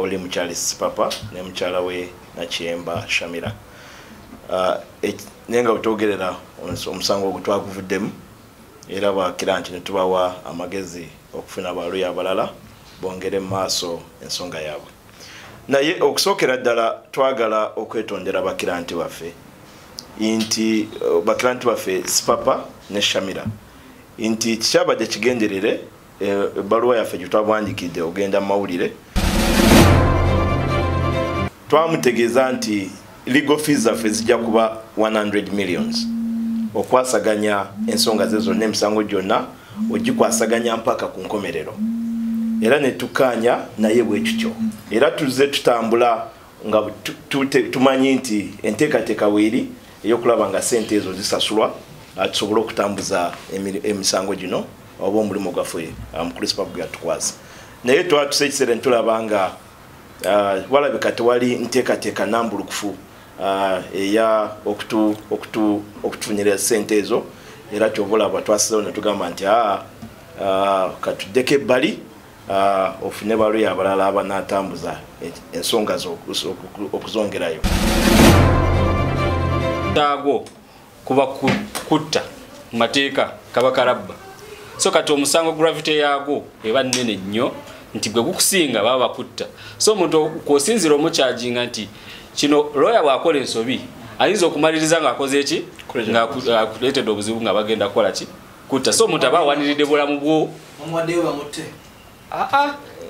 oli mukyali sipapa ne mukyala we nakyemba shamira. Uh, naye nga bwetwogerera omusango ogwo twaguvuddemu era bwakira nti netubawa amagezi okufuna baluya abalala bongere mu maaso ensonga yaabwe. Naye okusookera ddala twagala okwetondera bakiranti baffe. Nti uh, bakiranti baffe sipapa ne shamira. Nti kikyabajja kigenderere ebbaluwa yaffe gyetwabwandikidde ogenda mu mawulire twamutegeeza nti legal fees zaffe zijja kuba 100 millions. Okwasaganya ensonga ze zonna emisango gyonna ogikwasaganya mpaka ku nkomerero. Era netukkaanya naye bwe kityo era tuze tutambula nga tumanyi nti enteekateeka weeri eyokulaba nga sente ezo zisasulwa tusobole okutambuza emisango gino oba omulimu gwaffe mukrisipa gwe yatukwasa. Naye twatuse ekiseera netulaba nga walabika tewali nteekateeka nambulukufu eya okutufunyira sente ezo era kyoba olaba twasizewo netugamba nti aa katuddeko ebbali ofune baluya abalala abanatambuza ensonga okuzongerayo. Taago kuba kutta mu mateeka kaba kalabba so kati omusango gravity yaago eba nene nnyo nti gwe gukusinga baba bakutta. So omuntu kwosinzira omukyajinga nti kino lawyer bwakola ensobi ayinza okumaliriza ngaakoze eki? Ngakuleetedde obuzibu nga bagenda kukola ki? Kutta. So omuntu aba awaniridde bulamu bwo.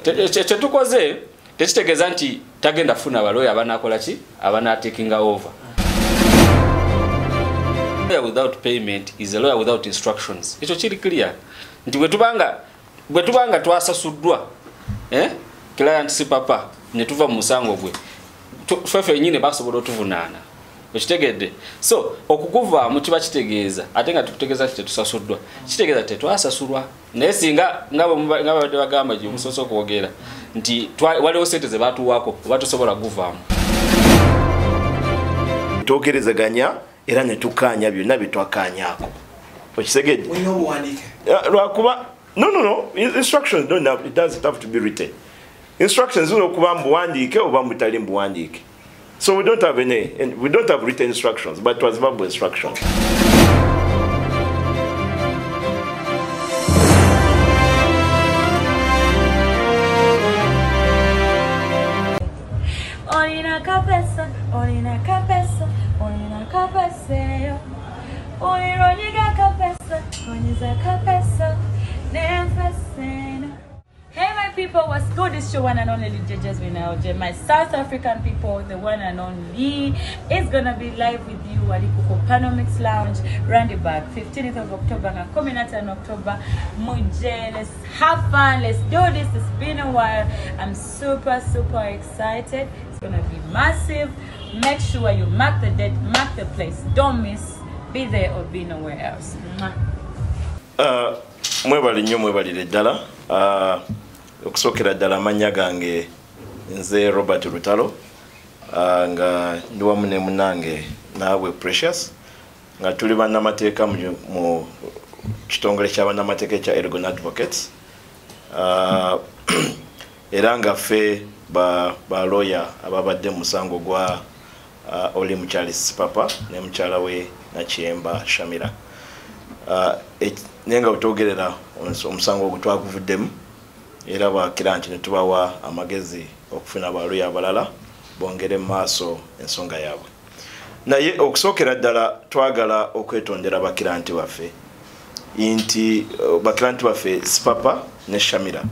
Kyetukoze tekitegeeza nti tagenda kufuna abaloya abanakola ki? Abanatekinga over. Lawyer without payment is a lawyer without instructions. Ekyo kiri clear. Nti bwetubanga bwetubanga twasasuddwa? Client si papa netuva mu musango gwe. Ffefe enyini basobola otuvunaana. Ekitegedde so okukuvaamu kiba kitegeeza ate nga tukutegeeza nti tetusasuddwa. Kitegeeza tetwasasulwa. Naye singa nga babadde bagamba gye omusoose okwogera nti waliwo sente ze batuwaako oba tusobola kuvaamu. Twogerezeganya era netukkaanya byonna byetwakkaanyaako okisegedde lwakuba no no no. Instructions don't have, it doesn't have to be written. Instructions so we don't have any we don't have written instructions but it was verbal kapesa, nefesena. Hey my people, what's good? It's your one and only Judges Winaoje. My South African people, the one and only, is gonna be live with you at Panomix Lounge, Randyback, 15th of October, and coming October. Muje, let's have fun, let's do this. It's been a while. I'm super, super excited. It's gonna be massive. Make sure you mark the date, mark the place. Don't miss. Be there or be nowhere else. Uh, mwebali nnyo mwebalire ddala. Uh, okusookera ddala amannya gange nze robert lutalo. Uh, nga ndi wamu ne munange naabwe precious. Nga tuli bannamateeka mu, kitongole kyabannamateeka ekya ergon advocates. Uh, era nga ffe ba ababadde mu musango gwa oli mukyali sipapa ne mukyala we nakyemba shamira naye nga bwetwogerera omusango ogwo twaguvuddemu era bwakira nti netubawa amagezi okufuna baluya abalala bongere mu maaso ensonga yaabwe. Naye okusookera ddala twagala okwetondera bakiranti baffe. Nti bakiranti baffe sipapa ne shamira.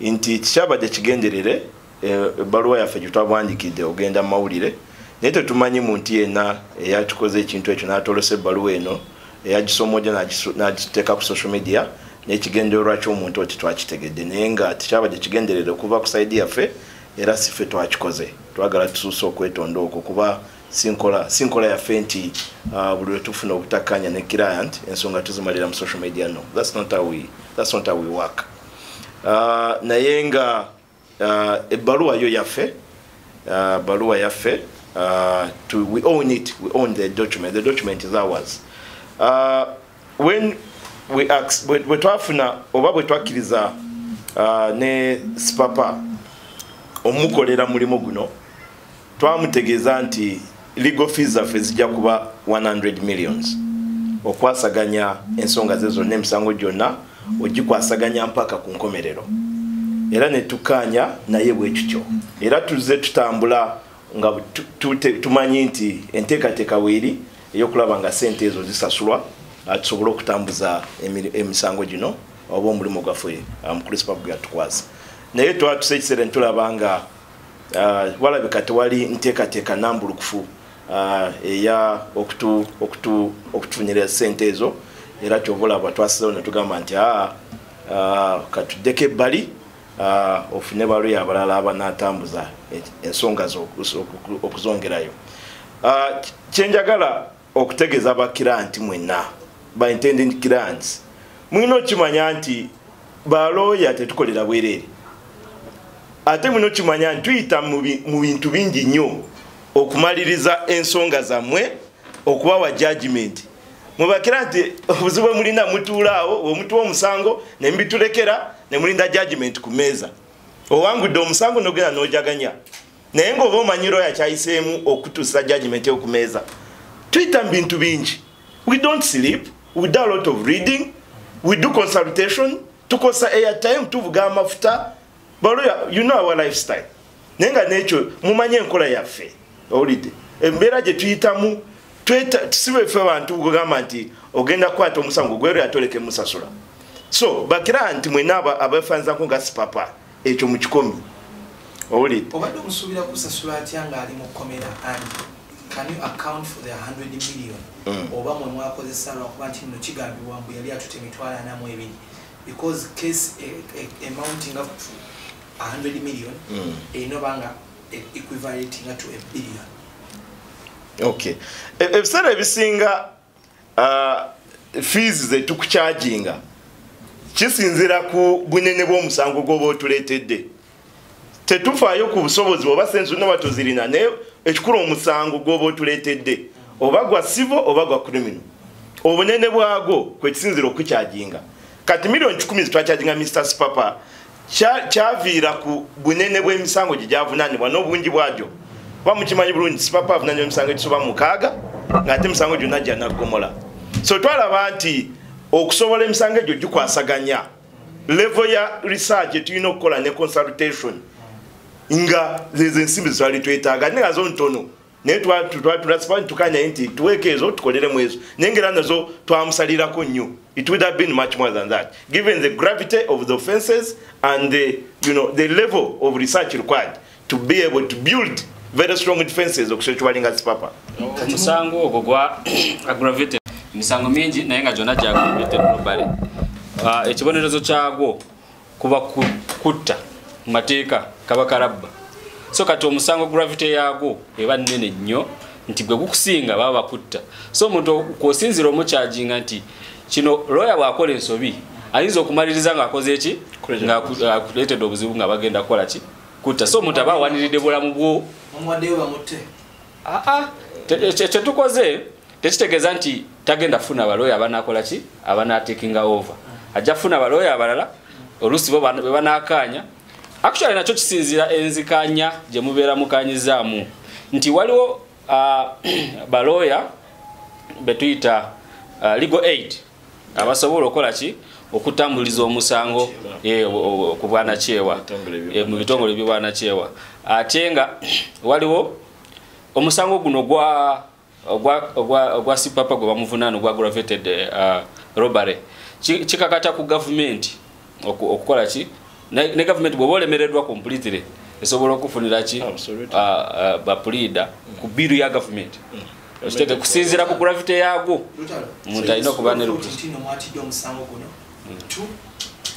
Nti kikyabajja kigenderere ebbaluwa yaffe gyetwabwandikidde ogenda mu mawulire. Naye tetumanyi muntu yenna eyakikoze ekintu ekyo n'atolosa ebbaluwa eno eyagisomoja nagiteeka ku social media nekigendero lwaki omuntu oti twakitegedde. Naye nga tekyaba gyekigenderere okuva ku saidi yaffe era siffe twakikoze. Twagala tusuuse okwetonda okwo kuba sinkola sinkola yaffe nti uh, buli lwetufuna obutakkanya ne client ensonga tuzimalira mu social media no. That's not how we, that's not how we work. Uh, naye nga uh, ebbaluwa yo yaffe baluwa yaffe we own it we own the document. The document is ours bwe twafuna oba bwe twakkiriza uh, ne spapa omukolera mulimu guno twamutegeeza nti legal fees zaffe zijja kuba 100 millions. Okwasaganya ensonga ze zonna emisango gyonna ogikwasaganya mpaka ku nkomerero. Era netukanya naye bwekityo era tuze tutambula nga tumanyi nti enteekateeka weeri eyokulaba nga sente ezo zisasulwa tusobole okutambuza emisango gino oba omulimu gwaffe ah, mukrisi pabu yatukwasa. Naye twatuse ekiseera netulaba nga ah, walabika tewali nteekateeka nambulukufu ah, eya okutu- okutu- okutufunyira sente ezo era kyoba olaba twasizewo netugamba nti aa ah, katuddeko ebbali ofune balweya abalala abanatambuza e- ensonga zo oku- okuzongerayo kyenjagala okutegeeza abakiranti mwenna ba intendent grants. Mulina okimanya nti balooya tetukolera bwereere ate mulina okimanya nti tuyita mu bi- mu bintu bingi nnyo okumaliriza ensonga zammwe okubawa judgment mubakira nti obuzibu bwe mulina mutuulaawo wemutuwa omusango nemubitulekera nemulinda judgment ku meeza owangudde omusango nogenda nojaganya. Naye ngaoba omanyi looya kyayiseemu okutuusa judgment yo ku meeza tuyita mu bintu bingi we don't sleep. We do a lot of reading. We do consultation. Tukosa airtime tuvuga amafuta baloya you know our lifestyle. Naye nga nekyo mumanye enkola yaffe owulidde embeera gye tuyitamu sibefe bantu kugamba nti ogenda kukwata omusango gwero yatoleke musasula. So bakira nti mwena abefanizako nga sipapa ekyo mukikomi owulidde obadde omusuubira kusasula atya ng'ali mu kkomera ani can you account for the 100 million? Mm. oba mwe mwakozesa lwakuba nti nno kigambibwa mbu yali atute emitwalo ana mu ebiri. Because case e- e- amounting up to 100 million Mm. erina obanga e- equivalentinga to a billion. Okay. Ebiseera ebisinga ah, fees zetukukyajinga kisinzira ku bunene bw'omusango gwoba otuleetedde. Tetufaayo ku busobozi oba sensi zonna batozirina naye ekikulu omusango gwoba otuleetedde oba gwa civil oba gwa criminal. Obunene bwagwo kwekisinzira okukyajinga. Kati miliyoni 1 zitwakyajinga mr spapa kya- kyaviira ku bunene bw'emisango gye gyavunanibwa n'obungi bwagyo. Ba mukimanyi bulungi sipapa avunanibwa emisango egisoba mukaaga ng'ate emisango gyonna gyanagomola so twalaba nti okusobola emisango egyo gikwasaganya. Level ya research etulina okukola ne consultation nga zezo ensimbi zitwali twetaaga naye nga zo ntono twa twa nti tuweeko ezo tukoleremu ezo naye nengera nazo twamusalirako nnyo it would have been much more than that. Given the gravity of the offenses and the, you know, the level of research required to be able to build very strong defenses okusekiwalinga sipapa omusango ogwo gwa aggravated. Emisango mingi naye nga gyonna gya globally. Ah, ekibonerezo kyagwo kuba ku- kutta mu mateeka kaba kalabba so kati omusango gravity yagwo eba nnene nnyo nti gwe gukusinga baba bakutta. So omuntu kwosinzira omukyajinga nti kino lawyer bwakola ensobi ayinza okumaliriza ngaakoze eki? Ngaakuleetedde obuzibu nga bagenda kukola ki? Kutta. So omuntu aba awaniridde bulamu bwo. Aa kyetukoze tekitegeeza nti tagenda kufuna abaloya abanakola ki? Abanatekinga over. Ajja kufuna abaloya abalala oluusi bo bana- bebanakanya actually nakyo kisinzira enzikanya gye mubeera mukanyizaamu nti waliwo ah, baloya betuyita ah, legal aid. Abasobola okukola ki? Okutambuliza omusango eh, o- o- ku bwanakyewa Ebitongole by'obwannakyewa. Eh, mu bitongole byobwanakyewa ate nga waliwo omusango guno gwa ogwa- sipapa gwe bamuvunaana ogwa aggravated uh, robbery. Ki- kikakata ku gavumenti oku- okukola ki ne gavumenti bw'oba olemereddwa completely esobola okufunira ki? Absolutely. uh, uh, bapulida ku biru ya gavumenti ekitege kusinzira ku gravity Lutalo, Omuntu alina okuba ne tu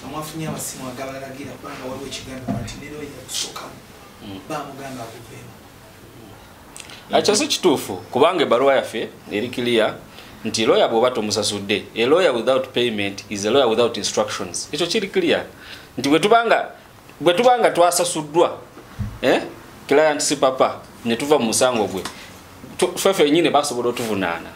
nomwafunye amasimu agabalagira kubanga waliwo ekigambibwa nti nero yakusookamu bamugamba akuveemu ekyo si kituufu kubanga ebbaluwa yaffe eri kiriya nti lawyer bw'oba tomusasudde a lawyer without payment is a lawyer without instructions ekyo kiri clear nti bwe tubanga twasasuddwa eh? client si papa ne tuva mu musango gwe tu- nyine basobola otuvunaana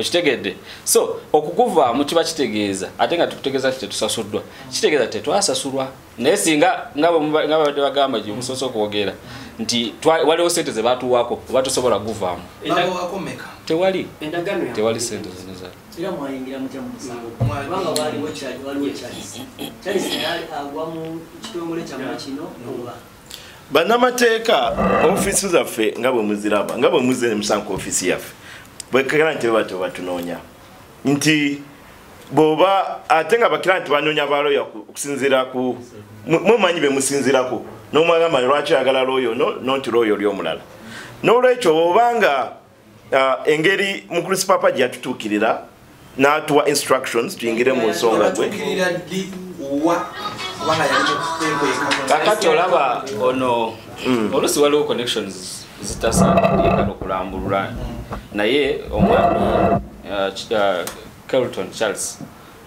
okitegedde so okukuvaamu kiba kitegeeza ate nga tukutegeeza ti tetusasuddwa. Kitegeeza ti tetwasasulwa. Naye singa nga babadde bagamba gye musoose okwogera nti twa- waliwo sente ze batuwaako oba babawako meka tewali. Tewali sente zinezali era mwayingira mutya mu musango. Mwayi- kubanga waliwo Charles- charles agwa mu kitongole kyammwe kino oba? Bannamateeka ofiisi zaffe nga bwe muziraba nga bwe muzire musanku ofiisi yaffe bwekera nti beba tebatunoonya nti bwoba ate nga bakira nti banoonya baloya okusinziira ku mu- mumanyi bemusinziirako nomwagamba lwaki ayagala loyo no noti loyo oli omulala. N'olwekyo bwobanga ah, engeri mukrisi papa gye yatutuukirira n'atuwa instructions tuyingire mu nsonga gwe. kakati olaba ono olusi waliwo connections zitasaanidika okulambulula naye omwami uh, Ch- uh, kelton charles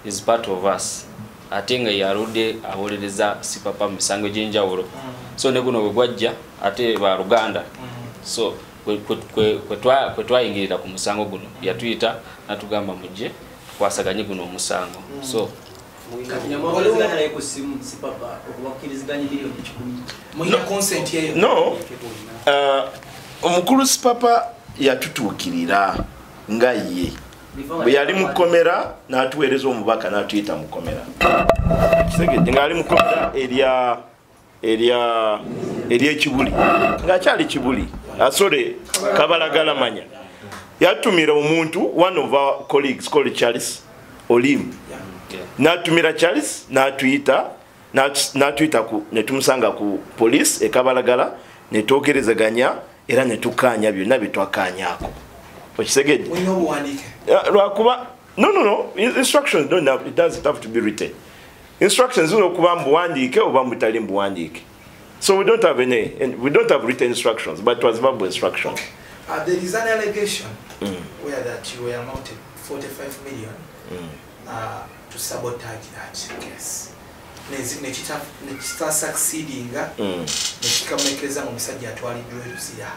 is part of us. Ate nga yaludde awolereza sipapa mu misango egyenjawulo. So ne guno bwe gwajja ate baluganda so kwe- kwe- kwe- kwe twa- kwe twayingirira ku musango guno. Yatuyita natugamba mujje tukwasaganye guno omusango. So no. ah, omukulu sipapa yatutuukirira nga ye. Bwe yali mukomera n'atuweereza omubaka n'atuyita mukomera ng'ali mukomera erya erya eryekibuli ng'akyali kibuli asole kabalagalamanya. Yatumira omuntu one of our colleagues called charles olim n'atumira charles n'atuyita n'atu- n'atuyita ku- ne tumusanga ku police ekabalagala netwogerezeganya era netukanya byonna obuwandiike? Uh, lwakuba no no no in- instructions don't have, it doesn't have to be written. Instructions zino kuba mbuwandiike oba mbutali mbuwandiike. So we don't have any and we don't have written instructions but it was verbal instruction. Uh, there is an allegation where that you were amounted 45 million uh, to sabotage that case. Nezi- nekita nekita succeedinga Mm. nekikamulekereza mu musajja atwaliddwa eruzira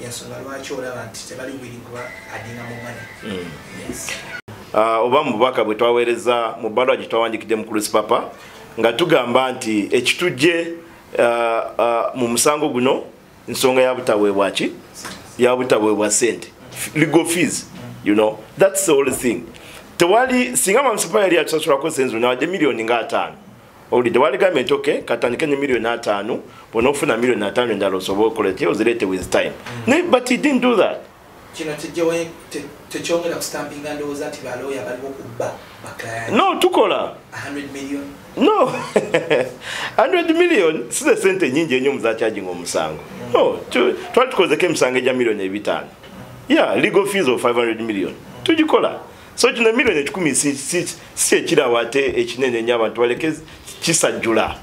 yensonga lwaki olaba nti tebali willing kuba adinga mu mane yes. Uh, oba mu bubaka bwe twaweereza mu bbalwa gye twawandikidde mu kulusi papa nga tugamba nti ekitujje uh, uh, mu musango guno nsonga ya butaweebwa ki? Ya butaweebwa sente legal fees you know that's the only thing. Tewali singa mamusapa yali atusasulako senzo nawadde miliyoni nga ataano oli tewali gambye nti okay katandike ne miliyoni ataano bona ofuna miliyoni ataano endala osobola okola ki ozirete with time Ne- but he didn't do that kino tekyongera kustampinga ndowooza nti baloya baliwo kubba baklayani no tukola 100 million no 100 million size sente nyingi enyo muzakyajinga omusango no twali tukozeko emisango egya miliyoni ebitaano yeah legal fees of 500 million tugikola so kino miliyoni ekikumi si- si si ekirawo ate ekinene ennyo abantu baleke kisajjula.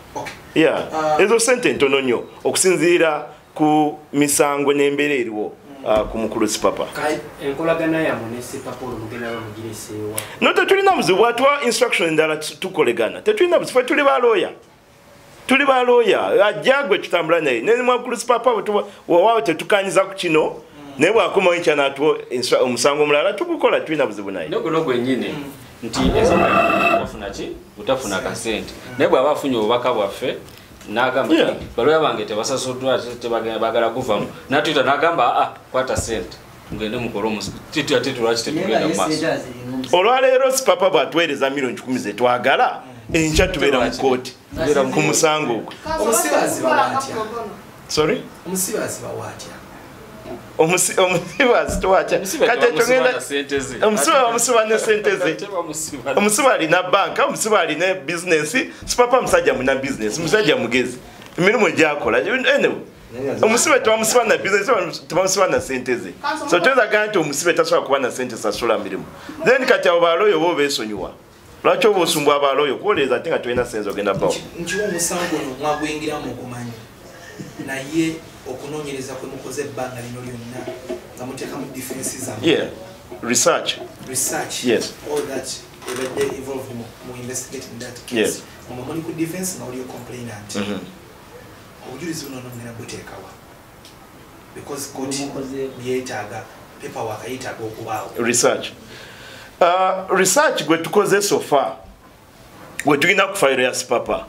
Yeah. Ah. ezo sente ntono nnyo. Okusinziira ku misango n'embeera eriwo uh, ku mukulu sipapa. Kai- enkolagana yammwe ne sepapa olwo mugenda bamugireseewa no tetulina buzibu bwatuwa instruction endala tu- tukolegana. Tetulina buzibu fe tuli balooya tuli balooya ajja gwe tutambula naye. Nemwakulusi papa wawawe tetukanyiza ku kino naye bwakomawo nkya natuwa omusango omulala tugukola tulina buzibu naye nti wafuna ki? Butafuna kasente. Naye bw'aba afunye obubaka bwaffe n'agamba baloya bange tebasasuddwa te- tebagenda- baagala kuvamu. Natuyita n'agamba aa kwata sente mugende mukole omusi ate tulwaki tetugenda mu maaso? olwaleero sipapa bwatuweereza miliyoni kikumi zetwagala enkya tubeera mu kooti ku musango bawaatya sorry? Omusibaazi bawaatya Omusiba bamusiba ne sente ze omusiba alina banka omusiba alina bizinesi sipapa musajja muna bizinesi musajja mugezi. Emirimu gyakola omusibe tebamusiba na bizinesi tebamusiba na sente ze so tezagaa nti omusibe tasobola kuba na sente sasula mirimu. Then kati abo balooyo oba obesonyiwa lwaki oba osumbwa abalooyo kuwoleeza ate nga tolina senze ogenda bawo nkiwa omusango ono mwagwingiramu okumanyi naye okunoonyereza kwe mukoze ebbanga lino lyonna nga muteekamu defensi zammwe yeah research. Research. Yes. all that ebadde involved mu, mu investigating that case. Yes. omwe muli ku defense nga oliyo complainant. Mhm. obujulizi buno nomera buteekawa because Bumukoze- byetaaga paperwork ayitaaga okubaawo. Research. Uh, research gwe tukoze sofa gwe tulina ku fayiro ya sipapa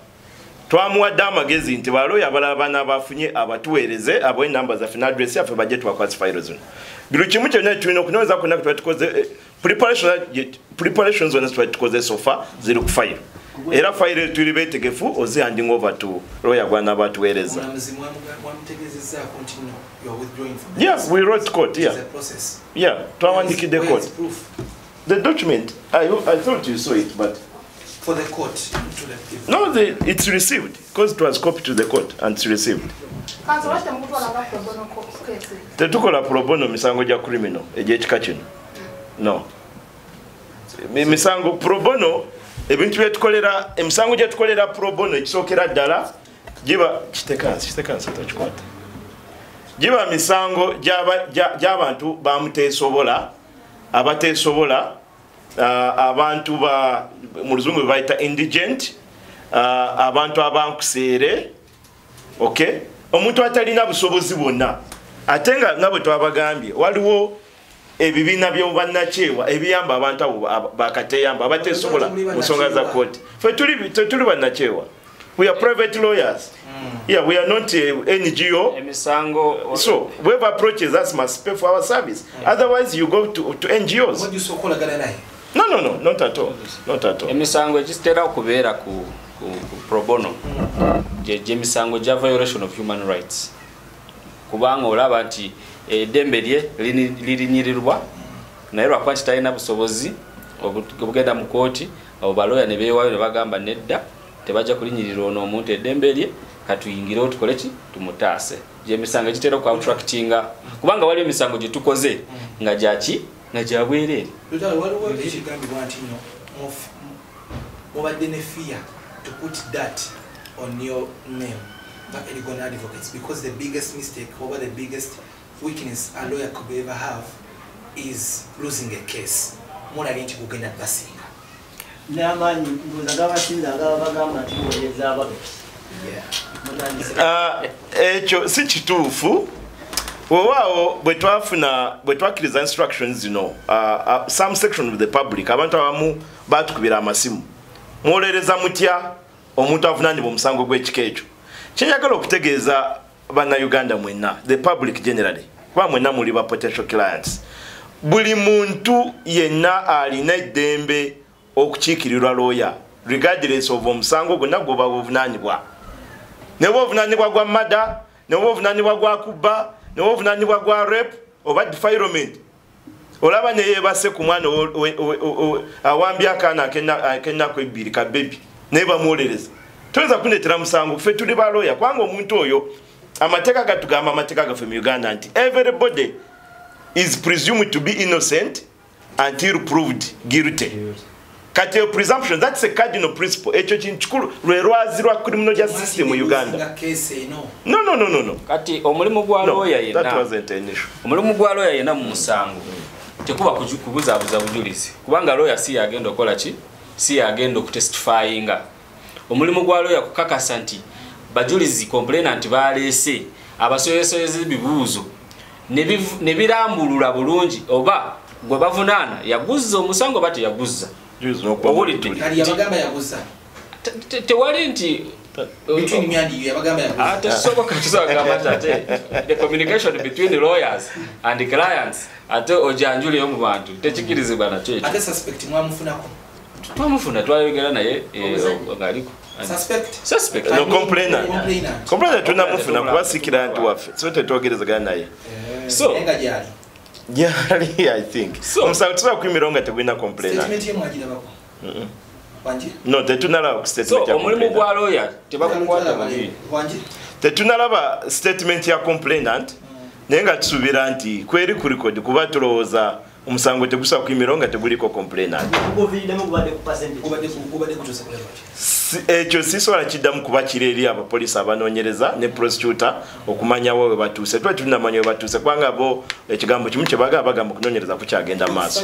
twamuwadde amagezi nti baloyo abalala bana bafunye abatuweereze abo enamba zaffe nadress yaffe bajje tubakwasi fayiro zino. Buli kimu kyonna tulina okunoonyeza kwonna kwe tukoze eh, preparation preparation zonna zitwali tukoze sofa ziri ku fayiro era fayiro tuli betegefu ozihanding over to lawyer gwana batuweereza yeah we wrote court yeah. yeah twawandikidde court the document I, I thought you saw it but for the court to the people No, the, it's received because it was copied to the court and it's received. Tetukola pro bono misango gya criminal egyekika kino. No. Mi- Misango pro bono ebintu byetukolera emisango gye tukolera pro bono ekisookera ddala giba kitekansi kitekansi tokikwata giba misango gy'aba- gya- gy'abantu bamuteesobola abateesobola abantu ba mu luzungu bebayita indigent ah, abantu abankuseere okay? Omuntu atalina busobozi bwonna ate nga nga bwe twabagambye waliwo ebibiina byobannakyewa ebiyamba abantu abo bakateyamba abatesobola mu nsonga za kooti fe tuli tetuli bannakyewa. We are private lawyers. Yeah we are not ngo so whoever approaches us must pay for our service. Otherwise you go to, to ngos omujjusa okolagana naye no no no not at all. Not at all. Emisango egitera okubeera ku, pro bono gye gyemisango gya violation of human rights. Kubanga olaba nti eddembe lye lirinyirirwa naye lwakuba nti talina busobozi obu- obugenda mu kooti abo baloya ne beewaayo ne bagamba nedda tebajja kulinyirira ono omuntu eddembe lye katuyingirewo tukole ki? Tumutaase. Gyemisango egitera okuattractinga kubanga waliwo emisango gye tukoze nga gyaki bwereere waliwo ekigambibwa nti no mubadde ne fear to put that on your name. Nga eligon advocates because the biggest mistake over the biggest weakness a lawyer could ever have is losing a case. Mulabye nti kugenda basinga. N'amaanyi mbuuza gabasinza agaba bagamba nti muweereza ababbi Ah, ekyo si kituufu wewaawo bwe twafuna bwe twakkiriza instructions zino ah, ah, some section of the public abantu abamu batukubira amasimu. Mwolereza mutya omuntu avunanibwa omusango gw'ekika ekyo? Kyenjagala okutegeeza bannayuganda mwenna the public generally kuba mwenna muli ba potential clients. Buli muntu yenna alina eddembe okukiikirirwa lawyer regardless of omusango gwonna gwoba buvunanibwa newe ovunanibwa gwa mada newe ovunanibwa gwa kuba newe ovunanibwa gwa rep oba defilement? Olaba neyebase ku mwana awambye akaana ak'enna- ak'ennaku ebbiri ka bebi naye bamwolereza toyinza kunetera musango ffe tuli baloya kubanga omuntu oyo amateeka gatugamba amateeka gaffe mu uganda nti everybody is presumed to be innocent until proved guilty kati eyo presumption that's a cardinal principle. Ekyo kintu kikulu lwe lwazi lwa criminal justice system mu uganda. eno no? No no no no kati omulimu gwa no looya that yenna wasn't an issue. Omulimu gwa looya yenna mu musango. Tekuba kubuzaabuza bujulizi. Kubanga looya si yagenda okukola ki? Si yagenda okutestifyinga. Omulimu gwa looya kukakasa nti bajulizi complainant baleese abasoyesoyeza ebibuuzo ne birambulula bulungi oba gwe bavunaana yaguzza omusango oba teyaguzza Juice n'okuba Owulidde. mutuli. kali yabagamba yaguza Te- te- tewali nti between myandi yabagamba yaguza ate kisoboka kisobagamba nti ate the communication between lawyers and clients ate ojanjuleyo mu bantu. Tekikirizibwa nakyo ekyo ate suspect mwamufunako twamufuna twayogera naye eh, Omuzadde. ngaaliko suspect. Suspect. No, complainant. complainant. Complainant tunamufuna kuba si kirant waffe. So tetwogerezagana naye. So- naye nga gyali gyali i think. So- omusango tusobola kuyimirawo nga tegulina complainant statement ye mwagirabako wangi no tetunalaba ku so statement ya omulimu complainant. gwa lawyer tebakukwata bubi wangi tetunalaba statement ya complainant naye nga tusuubira nti kweri ku record kuba tulowooza omusango tegusobola kuyimirawo nga teguliko ekyo sisobola kiddamu kuba kiri eri abapoliisi abanoonyereza ne prosecutor okumanyawo we batuuse. Tuba tulinamanya we batuuse kubanga bo ekigambo kimu kyebagamba bagamba okunoonyereza kukyagenda maaso.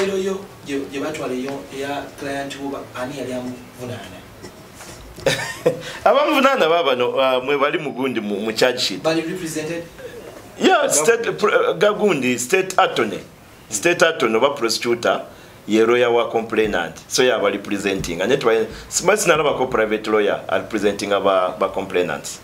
Abamuvunaana baabano uh, mwe bali mugundi mu charge sheet. Pr- uh, gagundi state attorney state attorney oba prosecutor ye lawyer wa complainant. So yaba representing. Anye tubaye simanyi sinalabako private lawyer representing ba, ba complainants